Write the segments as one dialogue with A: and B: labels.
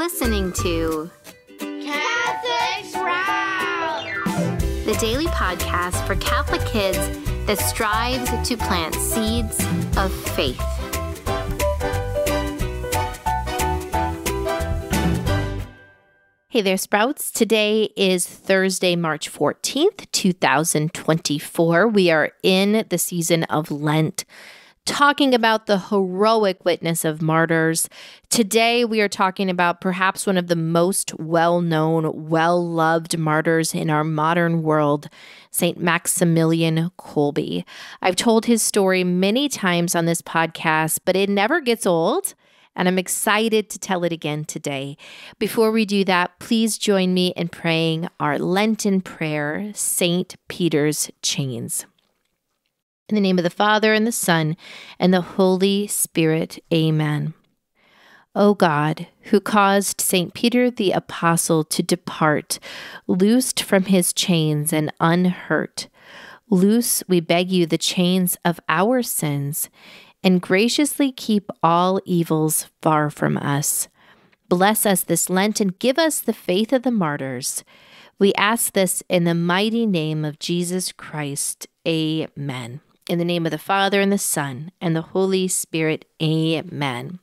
A: listening to
B: Catholic Sprout!
A: the daily podcast for Catholic kids that strives to plant seeds of faith.
C: Hey there, Sprouts. Today is Thursday, March 14th, 2024. We are in the season of Lent, talking about the heroic witness of martyrs. Today, we are talking about perhaps one of the most well known, well loved martyrs in our modern world, St. Maximilian Kolbe. I've told his story many times on this podcast, but it never gets old and I'm excited to tell it again today. Before we do that, please join me in praying our Lenten prayer, St. Peter's Chains. In the name of the Father, and the Son, and the Holy Spirit, amen. O God, who caused St. Peter the Apostle to depart, loosed from his chains and unhurt, loose, we beg you, the chains of our sins and graciously keep all evils far from us. Bless us this Lent and give us the faith of the martyrs. We ask this in the mighty name of Jesus Christ. Amen. In the name of the Father, and the Son, and the Holy Spirit. Amen.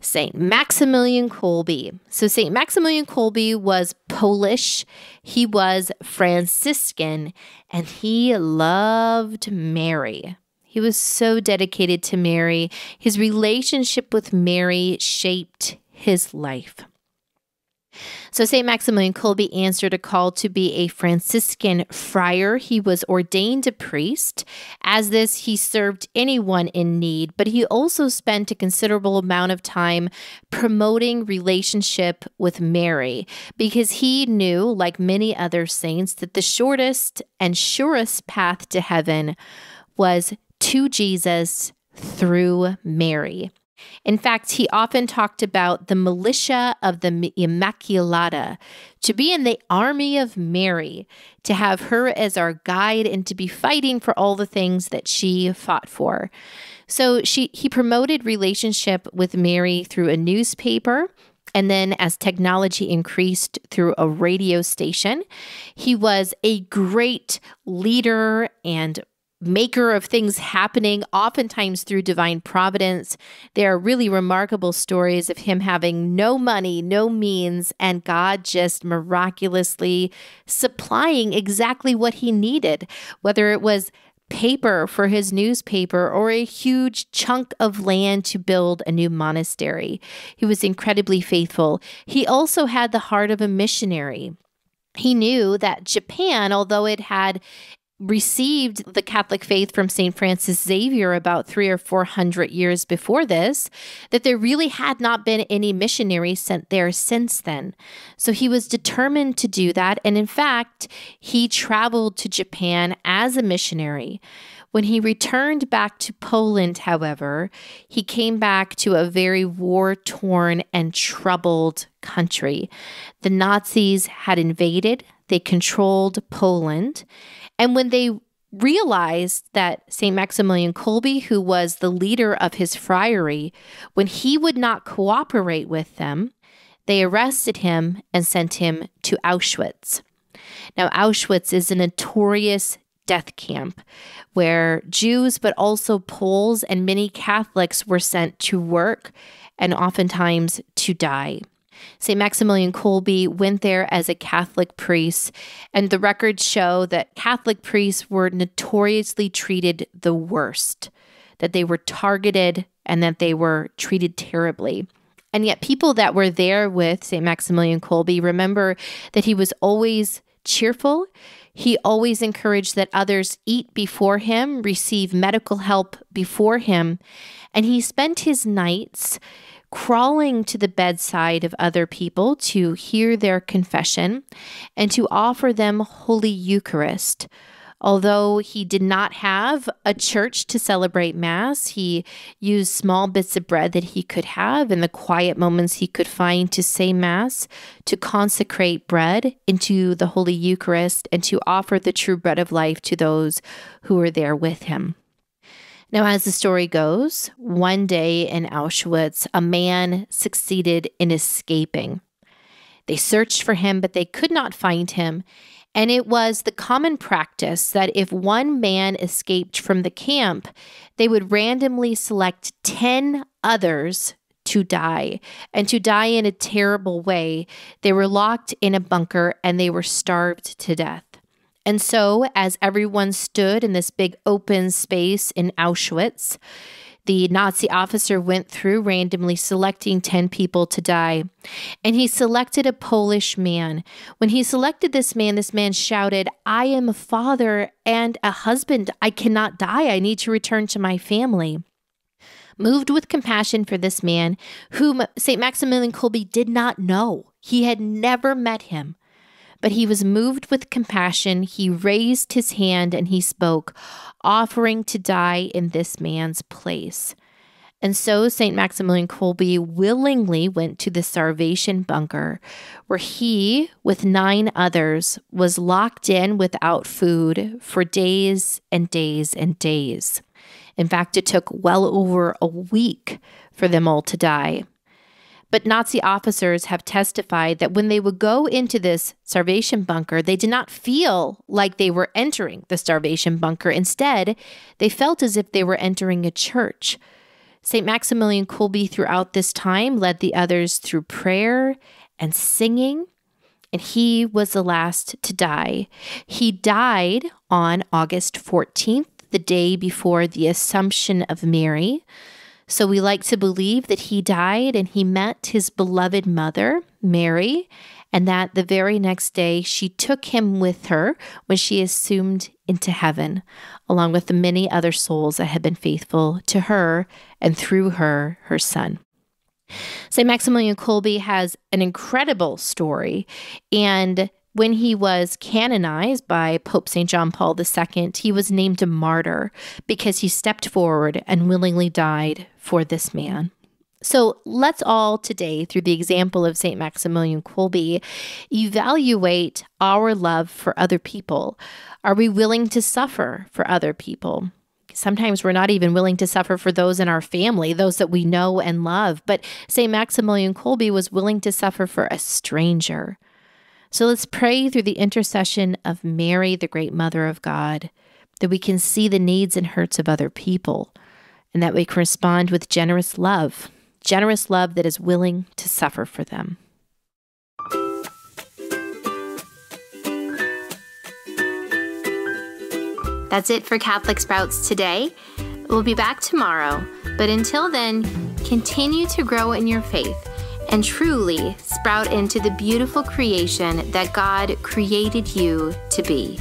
C: St. Maximilian Kolbe. So, St. Maximilian Kolbe was Polish, he was Franciscan, and he loved Mary. He was so dedicated to Mary. His relationship with Mary shaped his life. So, St. Maximilian Kolbe answered a call to be a Franciscan friar. He was ordained a priest. As this, he served anyone in need, but he also spent a considerable amount of time promoting relationship with Mary because he knew, like many other saints, that the shortest and surest path to heaven was to Jesus through Mary. In fact, he often talked about the militia of the Immaculata, to be in the army of Mary, to have her as our guide and to be fighting for all the things that she fought for. So she he promoted relationship with Mary through a newspaper and then, as technology increased through a radio station, he was a great leader and maker of things happening, oftentimes through divine providence. There are really remarkable stories of him having no money, no means, and God just miraculously supplying exactly what he needed, whether it was paper for his newspaper or a huge chunk of land to build a new monastery. He was incredibly faithful. He also had the heart of a missionary. He knew that Japan, although it had received the Catholic faith from St. Francis Xavier about three or four hundred years before this, that there really had not been any missionaries sent there since then. So he was determined to do that. And in fact, he traveled to Japan as a missionary. When he returned back to Poland, however, he came back to a very war torn and troubled country. The Nazis had invaded, they controlled Poland. And when they realized that St. Maximilian Kolbe, who was the leader of his friary, when he would not cooperate with them, they arrested him and sent him to Auschwitz. Now, Auschwitz is a notorious death camp where Jews, but also Poles and many Catholics were sent to work and oftentimes to die. St. Maximilian Kolbe went there as a Catholic priest, and the records show that Catholic priests were notoriously treated the worst, that they were targeted and that they were treated terribly. And yet, people that were there with St. Maximilian Kolbe remember that he was always cheerful. He always encouraged that others eat before him, receive medical help before him. And he spent his nights crawling to the bedside of other people to hear their confession and to offer them Holy Eucharist. Although he did not have a church to celebrate Mass, he used small bits of bread that he could have in the quiet moments he could find to say Mass, to consecrate bread into the Holy Eucharist, and to offer the true bread of life to those who were there with him. Now, as the story goes, one day in Auschwitz, a man succeeded in escaping. They searched for him, but they could not find him. And it was the common practice that if one man escaped from the camp, they would randomly select 10 others to die and to die in a terrible way. They were locked in a bunker and they were starved to death. And so, as everyone stood in this big open space in Auschwitz, the Nazi officer went through randomly selecting 10 people to die. And he selected a Polish man. When he selected this man, this man shouted, I am a father and a husband. I cannot die. I need to return to my family. Moved with compassion for this man, whom St. Maximilian Kolbe did not know, he had never met him. But he was moved with compassion. He raised his hand and he spoke, offering to die in this man's place. And so St. Maximilian Kolbe willingly went to the starvation bunker, where he, with nine others, was locked in without food for days and days and days. In fact, it took well over a week for them all to die. But Nazi officers have testified that when they would go into this starvation bunker, they did not feel like they were entering the starvation bunker. Instead, they felt as if they were entering a church. St. Maximilian Kolbe, throughout this time, led the others through prayer and singing, and he was the last to die. He died on August 14th, the day before the Assumption of Mary. So we like to believe that he died and he met his beloved mother, Mary, and that the very next day she took him with her when she assumed into heaven, along with the many other souls that had been faithful to her and through her, her son. St. Maximilian Kolbe has an incredible story, and when he was canonized by Pope St. John Paul II, he was named a martyr because he stepped forward and willingly died for this man. So let's all today, through the example of St. Maximilian Kolbe, evaluate our love for other people. Are we willing to suffer for other people? Sometimes we're not even willing to suffer for those in our family, those that we know and love. But St. Maximilian Kolbe was willing to suffer for a stranger. So let's pray through the intercession of Mary, the great Mother of God, that we can see the needs and hurts of other people and that we can respond with generous love, generous love that is willing to suffer for them.
A: That's it for Catholic Sprouts today. We'll be back tomorrow, but until then, continue to grow in your faith and truly sprout into the beautiful creation that God created you to be.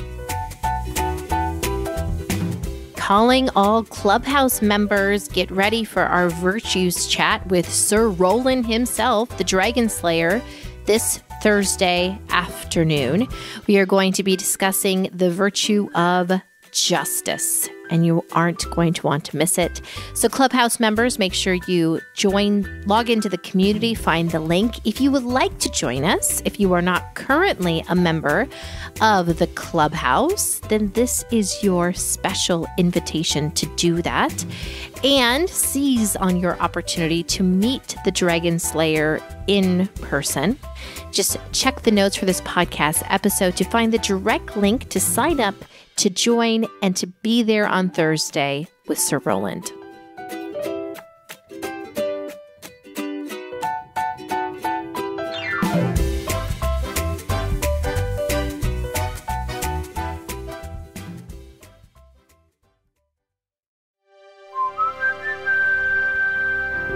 C: Calling all Clubhouse members, get ready for our virtues chat with Sir Roland himself, the Dragon Slayer, this Thursday afternoon. We are going to be discussing the virtue of justice and you aren't going to want to miss it. So, Clubhouse members, make sure you join, log into the community, find the link. If you would like to join us, if you are not currently a member of the Clubhouse, then this is your special invitation to do that and seize on your opportunity to meet the Dragon Slayer in person. Just check the notes for this podcast episode to find the direct link to sign up to join and to be there on Thursday with Sir Roland.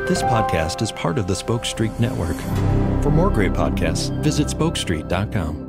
D: This podcast is part of the Spoke Street Network. For more great podcasts, visit spokestreet.com.